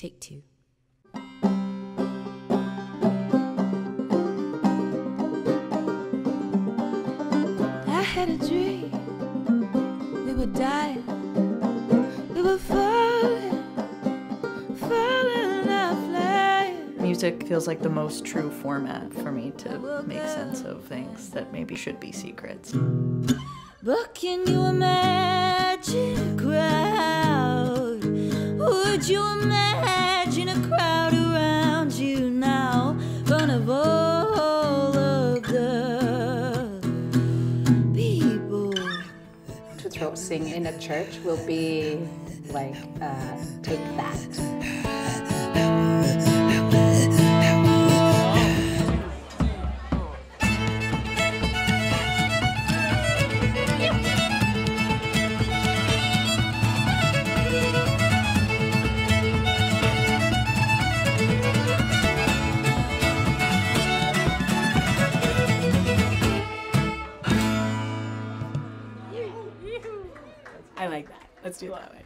Take two. I had a dream. We were dying. We were falling. Falling flying. Music feels like the most true format for me to make sense of things that maybe should be secrets. But can you imagine a crowd? Would you imagine a crowd around you now? Front of all of the people. to throat sing in a church will be like uh, take that. I like that. Let's do it that way.